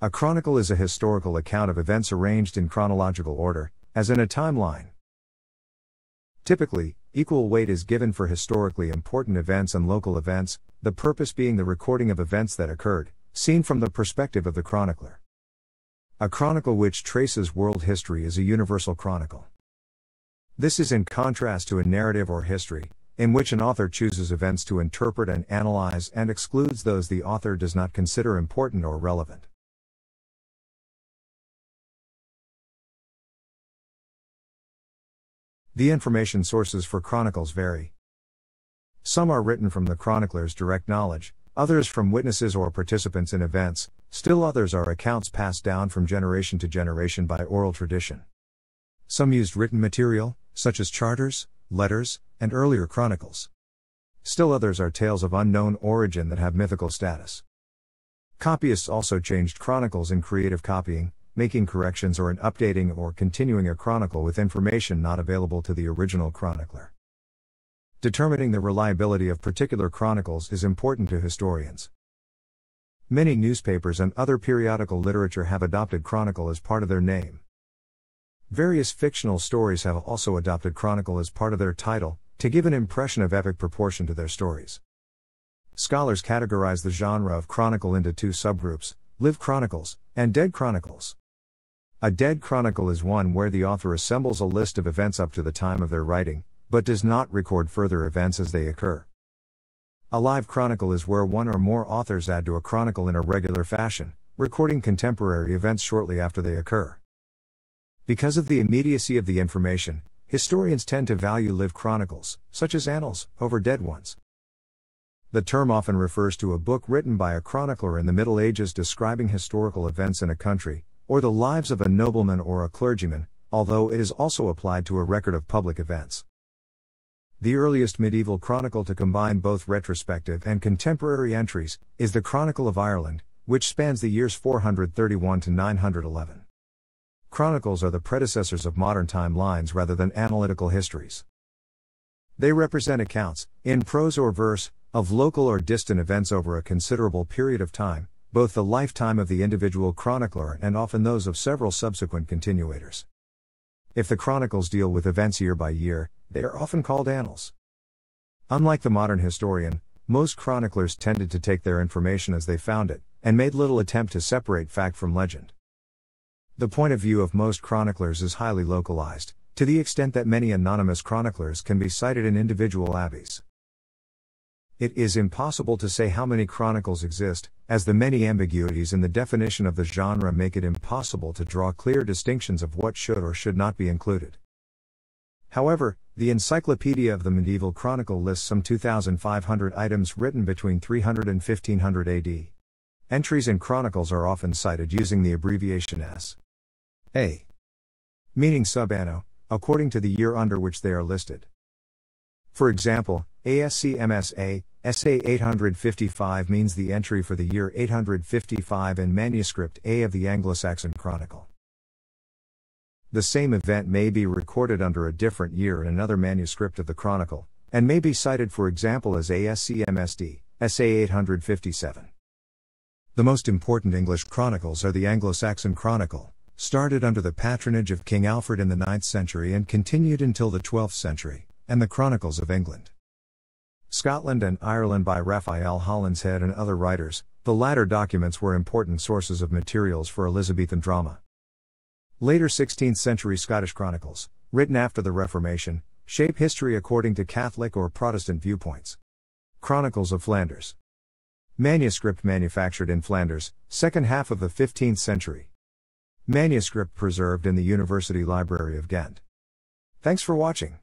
A chronicle is a historical account of events arranged in chronological order, as in a timeline. Typically, equal weight is given for historically important events and local events, the purpose being the recording of events that occurred, seen from the perspective of the chronicler. A chronicle which traces world history is a universal chronicle. This is in contrast to a narrative or history, in which an author chooses events to interpret and analyze and excludes those the author does not consider important or relevant. The information sources for chronicles vary. Some are written from the chronicler's direct knowledge, others from witnesses or participants in events, still others are accounts passed down from generation to generation by oral tradition. Some used written material, such as charters, letters, and earlier chronicles. Still others are tales of unknown origin that have mythical status. Copyists also changed chronicles in creative copying, making corrections or in updating or continuing a chronicle with information not available to the original chronicler. Determining the reliability of particular chronicles is important to historians. Many newspapers and other periodical literature have adopted chronicle as part of their name. Various fictional stories have also adopted chronicle as part of their title, to give an impression of epic proportion to their stories. Scholars categorize the genre of chronicle into two subgroups live chronicles and dead chronicles. A dead chronicle is one where the author assembles a list of events up to the time of their writing, but does not record further events as they occur. A live chronicle is where one or more authors add to a chronicle in a regular fashion, recording contemporary events shortly after they occur. Because of the immediacy of the information, historians tend to value live chronicles, such as annals, over dead ones. The term often refers to a book written by a chronicler in the Middle Ages describing historical events in a country, or the lives of a nobleman or a clergyman, although it is also applied to a record of public events. The earliest medieval chronicle to combine both retrospective and contemporary entries is the Chronicle of Ireland, which spans the years 431 to 911. Chronicles are the predecessors of modern timelines rather than analytical histories. They represent accounts, in prose or verse, of local or distant events over a considerable period of time, both the lifetime of the individual chronicler and often those of several subsequent continuators. If the chronicles deal with events year by year, they are often called annals. Unlike the modern historian, most chroniclers tended to take their information as they found it, and made little attempt to separate fact from legend. The point of view of most chroniclers is highly localized, to the extent that many anonymous chroniclers can be cited in individual abbeys. It is impossible to say how many chronicles exist, as the many ambiguities in the definition of the genre make it impossible to draw clear distinctions of what should or should not be included. However, the Encyclopedia of the Medieval Chronicle lists some 2,500 items written between 300 and 1500 AD. Entries in chronicles are often cited using the abbreviation S. A. Meaning sub anno, according to the year under which they are listed. For example, ASCMSA, SA 855 means the entry for the year 855 in manuscript A of the Anglo-Saxon Chronicle. The same event may be recorded under a different year in another manuscript of the Chronicle, and may be cited for example as ASCMSD, SA 857. The most important English chronicles are the Anglo-Saxon Chronicle, started under the patronage of King Alfred in the 9th century and continued until the 12th century and the Chronicles of England. Scotland and Ireland by Raphael Holinshed and other writers, the latter documents were important sources of materials for Elizabethan drama. Later 16th century Scottish chronicles, written after the Reformation, shape history according to Catholic or Protestant viewpoints. Chronicles of Flanders. Manuscript manufactured in Flanders, second half of the 15th century. Manuscript preserved in the University Library of Ghent. Thanks for watching.